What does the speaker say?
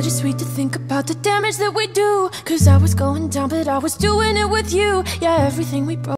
bittersweet to think about the damage that we do. Cause I was going down but I was doing it with you. Yeah, everything we broke.